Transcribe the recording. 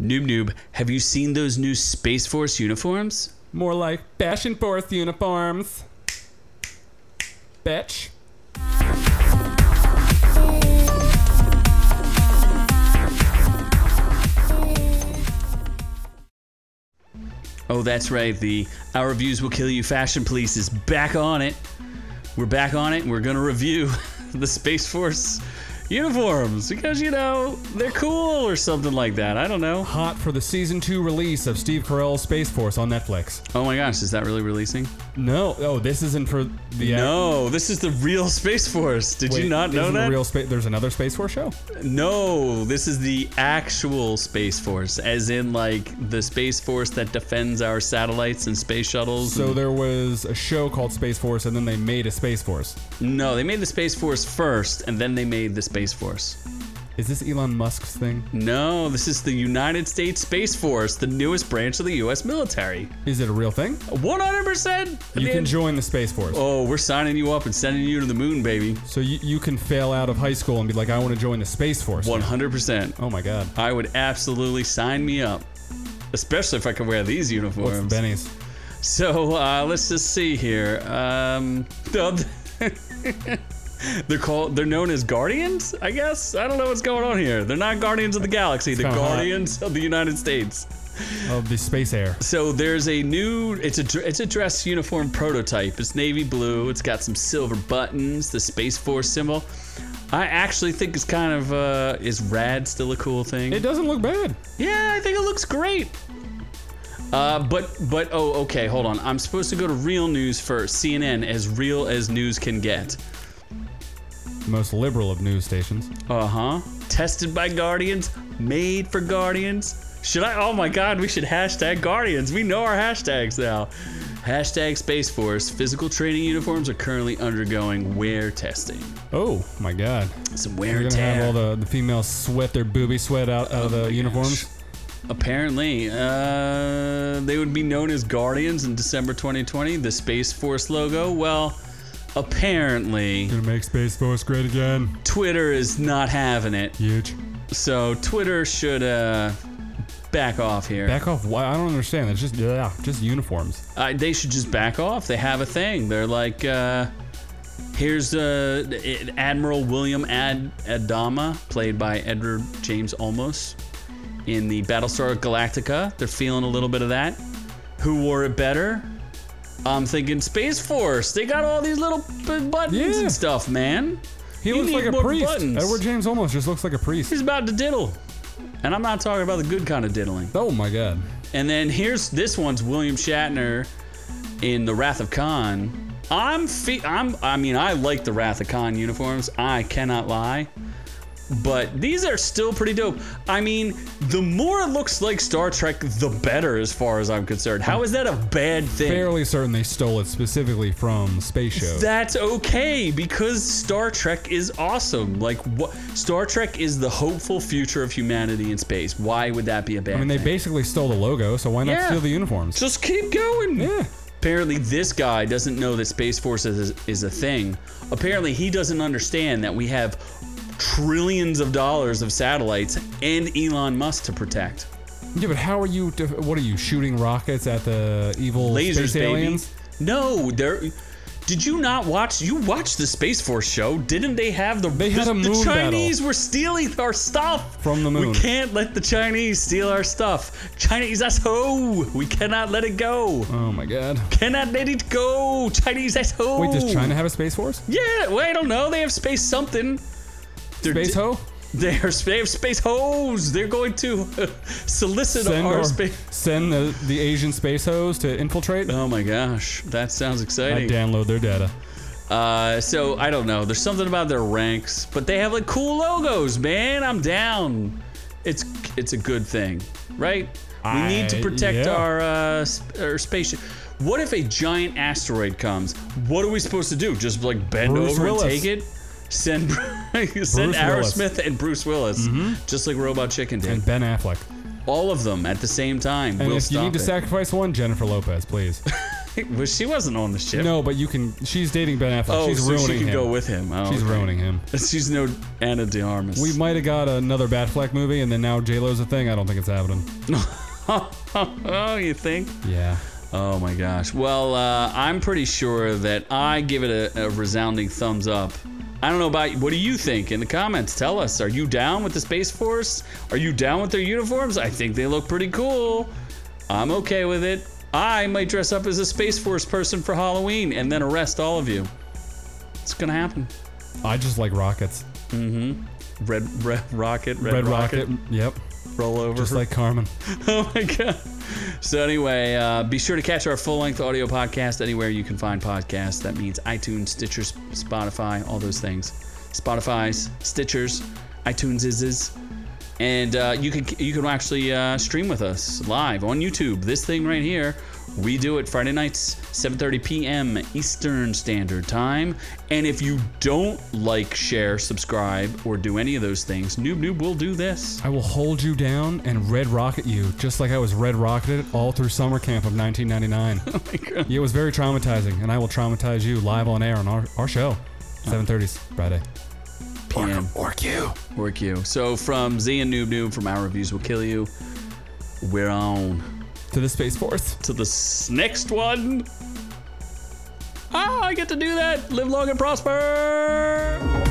Noob Noob, have you seen those new Space Force uniforms? More like Fashion Force uniforms. Bitch. Oh, that's right. The Our Reviews Will Kill You Fashion Police is back on it. We're back on it and we're going to review the Space Force uniforms because, you know, they're cool or something like that. I don't know. Hot for the season two release of Steve Carell's Space Force on Netflix. Oh my gosh, is that really releasing? No, oh, this isn't for the. No, this is the real Space Force. Did Wait, you not know isn't the that? real space. There's another Space Force show. No, this is the actual Space Force, as in like the Space Force that defends our satellites and space shuttles. So there was a show called Space Force, and then they made a Space Force. no, they made the Space Force first, and then they made the Space Force. Is this Elon Musk's thing? No, this is the United States Space Force, the newest branch of the U.S. military. Is it a real thing? 100%. You can join the Space Force. Oh, we're signing you up and sending you to the moon, baby. So you, you can fail out of high school and be like, I want to join the Space Force. 100%. Oh my God. I would absolutely sign me up, especially if I could wear these What's uniforms. Benny's? So uh, let's just see here. Um, they're called. They're known as Guardians. I guess. I don't know what's going on here. They're not Guardians of the Galaxy. They're hot. Guardians of the United States. Of the Space Air. So there's a new. It's a it's a dress uniform prototype. It's navy blue. It's got some silver buttons. The Space Force symbol. I actually think it's kind of uh, is rad still a cool thing. It doesn't look bad. Yeah, I think it looks great. Uh, but but oh okay, hold on. I'm supposed to go to real news first. CNN, as real as news can get. Most liberal of news stations. Uh huh. Tested by Guardians, made for Guardians. Should I? Oh my God, we should hashtag Guardians. We know our hashtags now. Hashtag Space Force. Physical training uniforms are currently undergoing wear testing. Oh my God. Some wear You're and gonna have all the, the females sweat their booby sweat out, out of Oh the uniforms. Apparently, uh, they would be known as Guardians in December 2020. The Space Force logo. Well, apparently, Gonna make Space Force great again. Twitter is not having it. Huge. So Twitter should uh, back off here. Back off. Why? I don't understand. It's just yeah, just uniforms. Uh, they should just back off. They have a thing. They're like, uh, here's uh, Admiral William Ad- Adama, played by Edward James Olmos, in the Battlestar Galactica. They're feeling a little bit of that. Who wore it better? I'm thinking Space Force. They got all these little buttons Yeah. and stuff, man. He You looks like a priest. buttons. Edward James Olmos just looks like a priest. He's about to diddle. And I'm not talking about the good kind of diddling. Oh my God. And then here's this one's William Shatner in The Wrath of Khan. I'm fe- I'm I mean I like the Wrath of Khan uniforms. I cannot lie. But these are still pretty dope. I mean, the more it looks like Star Trek, the better as far as I'm concerned. How is that a bad thing? Fairly certain they stole it specifically from Space Show. That's okay because Star Trek is awesome. Like what Star Trek is the hopeful future of humanity in space. Why would that be a bad thing? I mean, they thing? basically stole the logo, so why not Yeah. steal the uniforms? Just keep going. yeah. Apparently, this guy doesn't know that Space Force is, is a thing. Apparently, he doesn't understand that we have trillions of dollars of satellites and Elon Musk to protect. Yeah, but how are you? def- What are you shooting rockets at the evil Lasers, space baby. aliens? No, they're. Did you not watch? You watched the Space Force show? Didn't they have the? They had the, a the moon Chinese were stealing our stuff From the moon. We can't let the Chinese steal our stuff. Chinese asshole. We cannot let it go. Oh my God. Cannot let it go. Chinese asshole. Wait, does China have a space force? Yeah, well, I don't know. They have space something. They're Space di- hoe? They are they have space hoes. They're going to solicit Send our or space. send the, the Asian space hoes to infiltrate? Oh my gosh, that sounds exciting. I download their data. Uh, so I don't know. There's something about their ranks, but they have like cool logos, man. I'm down. It's it's a good thing, right? We need to protect yeah. our uh, sp- our spaceship. What if a giant asteroid comes? What are we supposed to do? Just like bend Bruce over Willis. and take it? Send send. Mm-hmm. Aerosmith and Bruce Willis, just like Robot Chicken did. And Ben Affleck. All of them at the same time. And we'll if you need to it. sacrifice one, Jennifer Lopez, please. well, she wasn't on the ship. No, but you can. She's dating Ben Affleck. Oh, she's so ruining she can him. go with him. Oh, She's okay. ruining him. She's no Ana de Armas. We might have got another Batfleck movie, and then now J Lo's a thing. I don't think it's happening. oh, you think? Yeah. Oh my gosh. Well, uh, I'm pretty sure that I give it a, a resounding thumbs up. I don't know about you. What do you think in the comments? Tell us. Are you down with the Space Force? Are you down with their uniforms? I think they look pretty cool. I'm okay with it. I might dress up as a Space Force person for Halloween and then arrest all of you. It's gonna happen. I just like rockets. Mm-hmm. Red, red rocket, red, Red, rocket, rocket. Yep. roll over. Just like Carmen. Oh my god. So anyway, uh, be sure to catch our full-length audio podcast anywhere you can find podcasts. That means iTunes, Stitcher, Spotify, all those things. Spotify's, Stitchers, iTunes is and uh, you can you can actually uh, stream with us live on YouTube. This thing right here, we do it Friday nights, 7:30 p.m. Eastern Standard Time. And if you don't like, share, subscribe, or do any of those things, Noob Noob will do this. I will hold you down and red rocket you, just like I was red rocketed all through summer camp of 1999. Oh my god. it was very traumatizing, and I will traumatize you live on air on our, our show. 7:30 Friday. PM. Orc you. Work you. So from Z and Noob Noob from Our Reviews Will Kill You, we're on To the Space Force. to the next one. Ah, I get to do that. Live long and prosper.